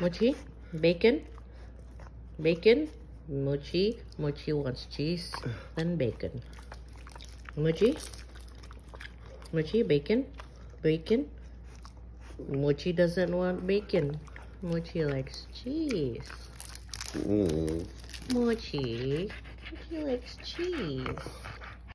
Mochi, bacon, bacon, Mochi. Mochi wants cheese and bacon. Mochi, Mochi, bacon, bacon. Mochi doesn't want bacon. Mochi likes cheese. Mm. Mochi, Mochi likes cheese.